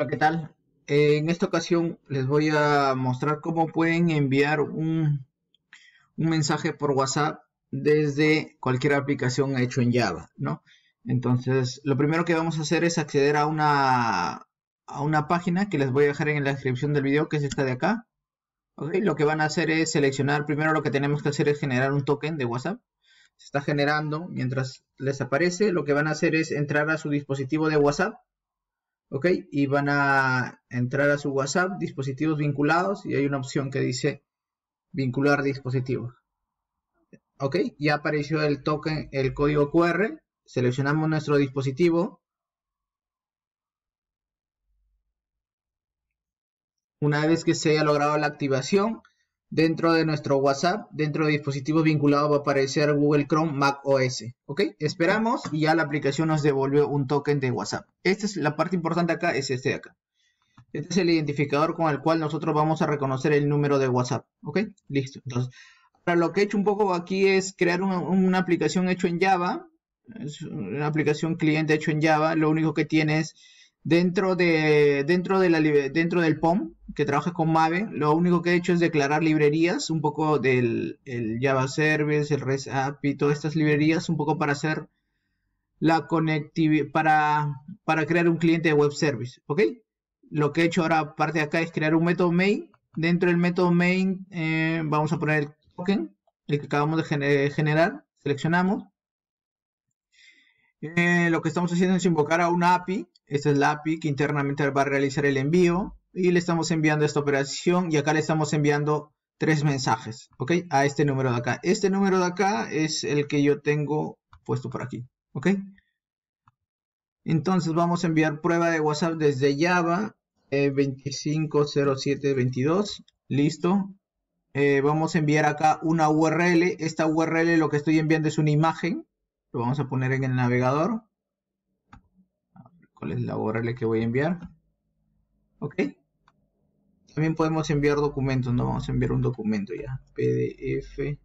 Hola, ¿qué tal? Eh, en esta ocasión les voy a mostrar cómo pueden enviar un, mensaje por WhatsApp desde cualquier aplicación hecho en Java, ¿no? Entonces, lo primero que vamos a hacer es acceder a una, a una página que les voy a dejar en la descripción del video, que es esta de acá. Lo que van a hacer es seleccionar, primero lo que tenemos que hacer es generar un token de WhatsApp. Se está generando mientras les aparece. Lo que van a hacer es entrar a su dispositivo de WhatsApp. ¿Ok? Y van a entrar a su WhatsApp, dispositivos vinculados, y hay una opción que dice vincular dispositivos. ¿Ok? Ya apareció el token, el código QR. Seleccionamos nuestro dispositivo. Una vez que se haya logrado la activación, dentro de nuestro WhatsApp, dentro de dispositivos vinculados va a aparecer Google Chrome Mac OS. ¿Ok? Esperamos y ya la aplicación nos devolvió un token de WhatsApp. Esta es la parte importante acá, es este de acá. Este es el identificador con el cual nosotros vamos a reconocer el número de WhatsApp. ¿Ok? Listo. Entonces, ahora lo que he hecho un poco aquí es crear una, aplicación hecho en Java. Una aplicación cliente hecho en Java. Lo único que tiene es dentro de dentro del POM que trabaja con Mave lo único que he hecho es declarar librerías un poco del el Java Service el REST API todas estas librerías un poco para hacer la conectividad para para crear un cliente de web service ¿ok? lo que he hecho ahora aparte de acá es crear un método main dentro del método main eh, vamos a poner el token el que acabamos de generar seleccionamos eh, lo que estamos haciendo es invocar a una API. Esta es la API que internamente va a realizar el envío. Y le estamos enviando esta operación y acá le estamos enviando tres mensajes, ¿ok? A este número de acá. Este número de acá es el que yo tengo puesto por aquí, ¿ok? Entonces vamos a enviar prueba de WhatsApp desde Java eh, 250722. Listo. Eh, vamos a enviar acá una URL. Esta URL lo que estoy enviando es una imagen lo vamos a poner en el navegador. ¿Cuál es la URL que voy a enviar? Ok. También podemos enviar documentos, no vamos a enviar un documento ya. PDF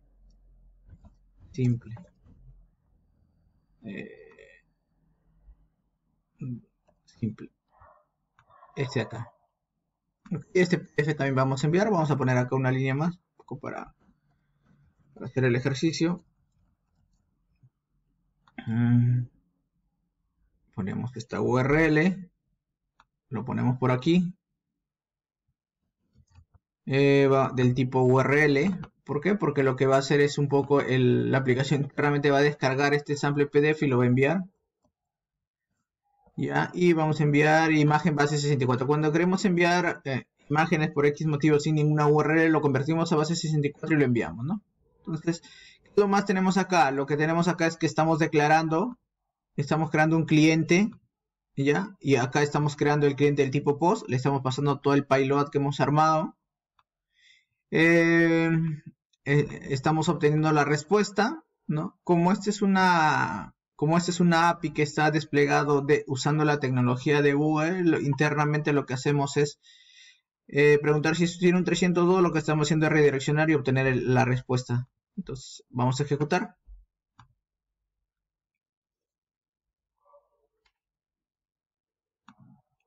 simple. Eh, simple. Este acá. Este PDF también vamos a enviar. Vamos a poner acá una línea más, un poco para, para hacer el ejercicio. Ponemos esta URL. Lo ponemos por aquí. Eh, del tipo URL. ¿Por qué? Porque lo que va a hacer es un poco la aplicación realmente va a descargar este sample PDF y lo va a enviar. Ya, y vamos a enviar imagen base 64. Cuando queremos enviar eh, imágenes por X motivo sin ninguna URL, lo convertimos a base 64 y lo enviamos, ¿no? Entonces, lo más tenemos acá? Lo que tenemos acá es que estamos declarando, estamos creando un cliente, ¿ya? Y acá estamos creando el cliente del tipo post, le estamos pasando todo el payload que hemos armado. Eh, eh, estamos obteniendo la respuesta, ¿no? Como esta es una, como esta es una API que está desplegado de, usando la tecnología de Google, internamente lo que hacemos es eh, preguntar si tiene un 302, lo que estamos haciendo es redireccionar y obtener la respuesta. Entonces, vamos a ejecutar.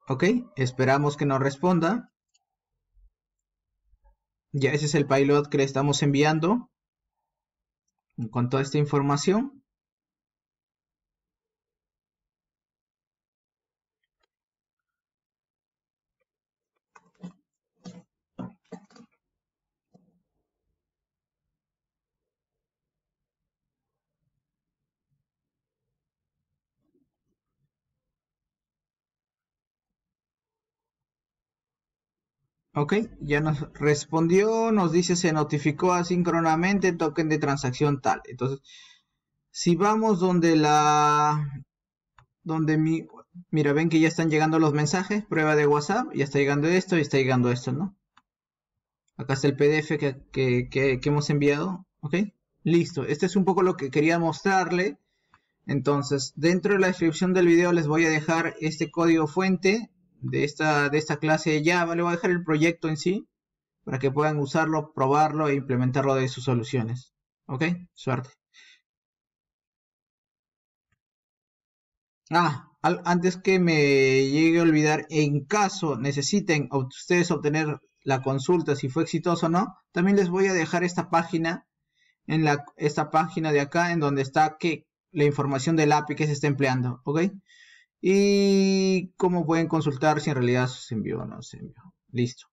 Ok, esperamos que nos responda. Ya ese es el payload que le estamos enviando con toda esta información. Ok, ya nos respondió, nos dice se notificó asíncronamente token de transacción tal. Entonces, si vamos donde la, donde mi, mira, ven que ya están llegando los mensajes, prueba de WhatsApp, ya está llegando esto y está llegando esto, ¿no? Acá está el PDF que, que hemos enviado, ok, listo. Este es un poco lo que quería mostrarle. Entonces, dentro de la descripción del video les voy a dejar este código fuente de esta, de esta clase Java. Le voy a dejar el proyecto en sí para que puedan usarlo, probarlo e implementarlo de sus soluciones. ¿Ok? Suerte. Ah, antes que me llegue a olvidar, en caso necesiten ustedes obtener la consulta si fue exitoso o no, también les voy a dejar esta página en la esta página de acá en donde está que la información del API que se está empleando, ¿ok? Y cómo pueden consultar si en realidad se envió o no se envió. Listo.